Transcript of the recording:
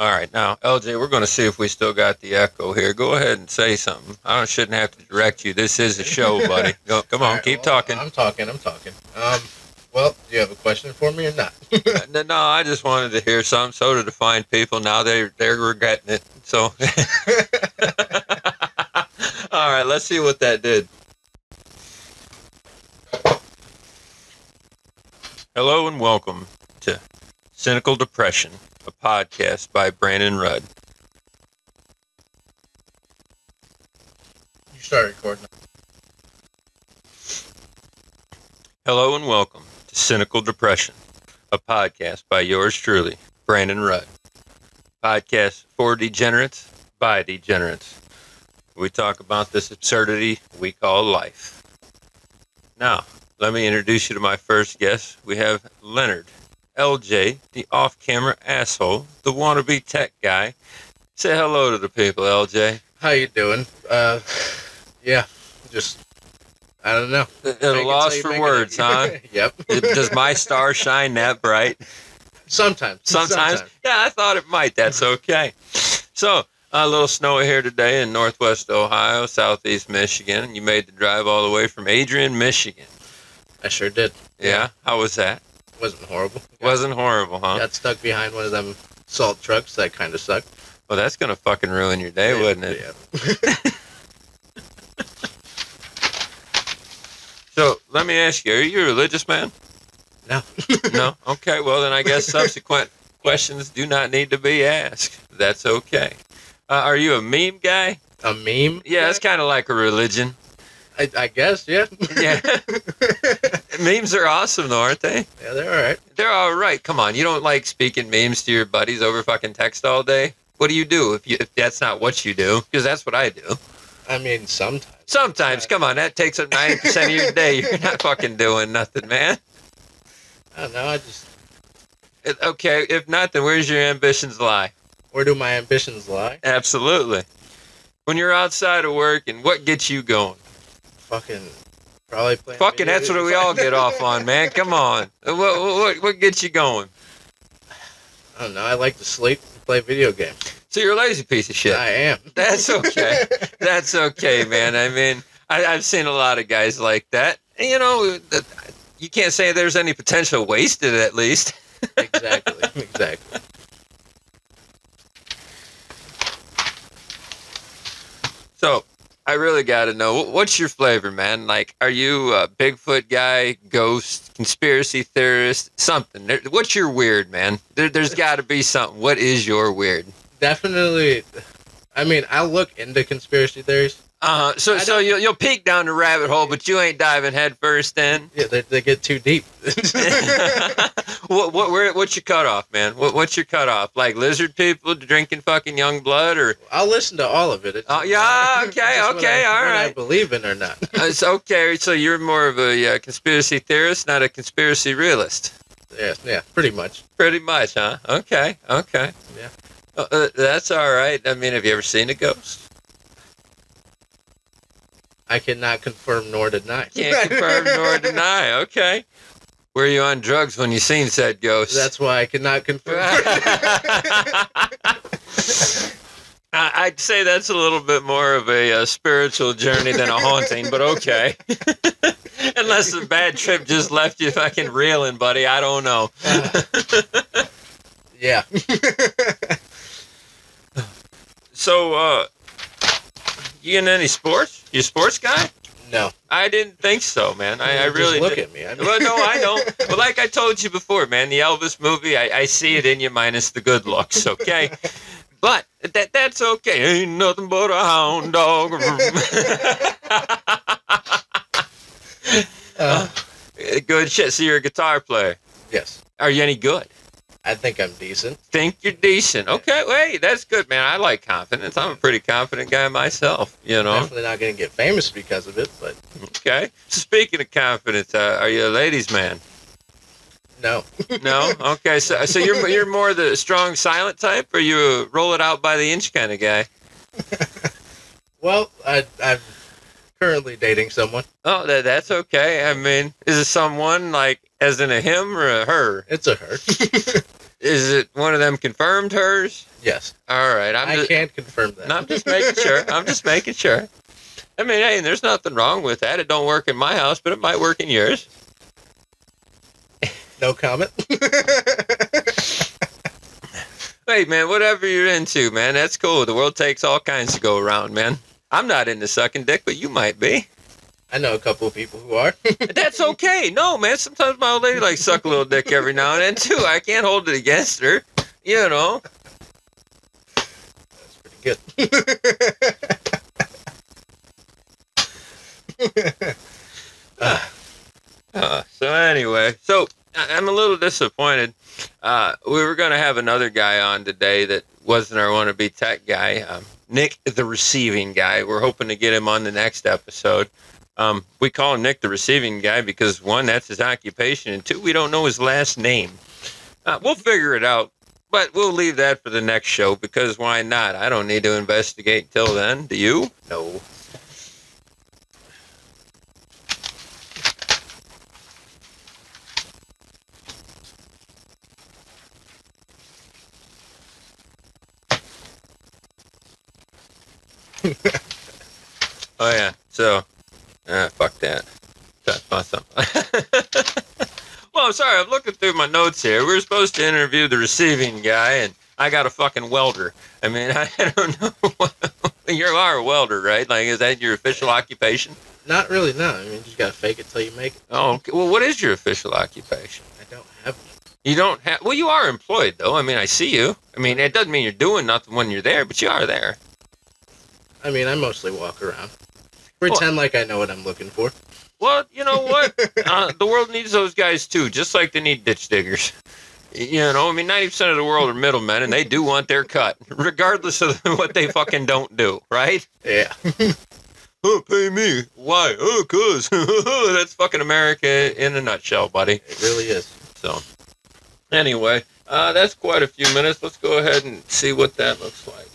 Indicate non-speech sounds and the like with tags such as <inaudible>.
All right, now LJ, we're going to see if we still got the echo here. Go ahead and say something. I shouldn't have to direct you. This is a show, <laughs> buddy. Go, come on, right, keep well, talking. I'm talking. I'm talking. Um, well, do you have a question for me or not? <laughs> no, no, I just wanted to hear some. So to define people. Now they they're regretting it. So, <laughs> all right, let's see what that did. Hello and welcome to Cynical Depression, a podcast by Brandon Rudd. you start recording. Hello and welcome to Cynical Depression, a podcast by yours truly, Brandon Rudd. Podcast for degenerates by degenerates. We talk about this absurdity we call life. Now, let me introduce you to my first guest. We have Leonard, LJ, the off camera asshole, the wannabe tech guy. Say hello to the people, LJ. How you doing? Uh, yeah, just I don't know. At a loss for words, <laughs> huh? yep. Does my star shine that bright? Sometimes. Sometimes. Yeah, I thought it might. That's okay. So, a little snowy here today in northwest Ohio, southeast Michigan. You made the drive all the way from Adrian, Michigan. I sure did. Yeah, how was that? Wasn't horrible. <laughs> Wasn't horrible, huh? Got stuck behind one of them salt trucks. That kind of sucked. Well, that's gonna fucking ruin your day, wouldn't it? Yeah. <laughs> So, let me ask you: Are you a religious man? No. <laughs> no. Okay. Well, then I guess subsequent questions do not need to be asked. That's okay. Uh, are you a meme guy? A meme? Yeah, it's kind of like a religion. I, I guess. Yeah. Yeah. <laughs> Memes are awesome, though, aren't they? yeah, they're all right. They're all right. Come on, you don't like speaking memes to your buddies over fucking text all day. What do you do if you if that's not what you do? Because that's what I do. I mean, sometimes. Sometimes, come on, that takes up ninety percent of your day. You're not fucking doing nothing, man. I don't know. I just. Okay, if not, then where's your ambitions lie? Where do my ambitions lie? Absolutely. When you're outside of work, and what gets you going? Fucking. Probably playing. Fucking, that's what we all get off on, man. Come on. Uh, what, what, what gets you going? I don't know. I like to sleep and play video games. So you're a lazy piece of shit. I am. That's okay. <laughs> That's okay, man. I mean, I, I've seen a lot of guys like that. And, you know, you can't say there's any potential wasted, at least. exactly. Exactly. So, I really got to know what's your flavor, man? Like, are you a Bigfoot guy, ghost, conspiracy theorist, something? What's your weird, man? There, there's got to be something. What is your weird? Definitely. I mean, I look into conspiracy theories. Uh, so, so you'll, you'll peek down the rabbit hole, but you ain't diving head first in. Yeah, they, they get too deep. <laughs> <laughs> what what where, what's your cutoff, man? What what's your cutoff? Like lizard people drinking fucking young blood, or I'll listen to all of it. It's Oh, yeah, okay, <laughs> just okay, I, all what I believe in or not. it's okay? So you're more of a uh, conspiracy theorist, not a conspiracy realist. yeah, yeah, pretty much. Pretty much, huh? Okay, okay. Yeah. Uh, uh, that's all right. I mean, have you ever seen a ghost? I cannot confirm nor deny. Can't confirm nor <laughs> deny. Okay. Were you on drugs when you seen said ghost? That's why I cannot confirm. <laughs> I- I'd say that's a little bit more of a, uh spiritual journey than a haunting, but okay. <laughs> Unless the bad trip just left you fucking reeling, buddy. I don't know. yeah. So, uh, you in any sports? You a sports guy? no. I didn't think so, man. I, I Just really look did. at me. I mean, Well, no, I <laughs> know. But like I told you before, man, the Elvis movie, I, I see it in you minus the good looks, okay? <laughs> But that that's okay. Ain't nothing but a hound dog. <laughs> uh, good shit. So you're a guitar player. yes. Are you any good? I think I'm decent. Think you're decent. Okay, wait, that's good, man. I like confidence. I'm a pretty confident guy myself, you know? Definitely not going to get famous because of it, but Okay. Speaking of confidence, uh, are you a ladies' man? no. No. <laughs> Okay. So, so you're you're more the strong, silent type, or you roll it out by the inch kind of guy? <laughs> well, I, I'm currently dating someone. Oh, that that's okay. I mean, is it someone like as in a him or a her? It's a her. <laughs> Is it one of them confirmed hers? Yes, All right, I'm i just, can't confirm that. I'm just making sure. I'm just making sure. I mean, hey, there's nothing wrong with that. It don't work in my house, but it might work in yours. no comment. <laughs> Hey, man, whatever you're into, man, that's cool. The world takes all kinds to go around, man. I'm not into sucking dick, but you might be. I know a couple of people who are. <laughs> That's okay. No, man. Sometimes my old lady likes suck a little dick every now and then too. I can't hold it against her. You know. That's pretty good. Uh, <laughs> <laughs> so anyway, so I'm a little disappointed. Uh, we were going to have another guy on today that wasn't our wannabe tech guy, um, Nick, the receiving guy. We're hoping to get him on the next episode. Um, we call Nick the receiving guy because one, that's his occupation, and two, we don't know his last name. Uh, we'll figure it out, but we'll leave that for the next show because why not? I don't need to investigate till then. Do you? no. <laughs> Oh yeah. So, ah, fuck that. That's my something. <laughs> well, I'm sorry. I'm looking through my notes here. We were supposed to interview the receiving guy, and I got a fucking welder. I mean, <laughs> I don't know. What, you are a welder, right? Like, is that your official occupation? Not really, no. I mean, you just gotta fake it till you make it. Oh, okay. well, what is your official occupation? I don't have one. You don't have. Well, you are employed, though. I mean, I see you. I mean, it doesn't mean you're doing nothing when you're there, but you are there. I mean, I mostly walk around. Pretend like I know what I'm looking for. Well, you know what? <laughs> uh, the world needs those guys too, just like they need ditch diggers. You know, I mean, ninety percent of the world are middlemen, and they do want their cut, regardless of <laughs> what they fucking don't do, right? Yeah. <laughs> Oh, pay me. Why? Oh, cause that's fucking America in a nutshell, buddy. It really is. So, anyway, uh, that's quite a few minutes. Let's go ahead and see what that looks like.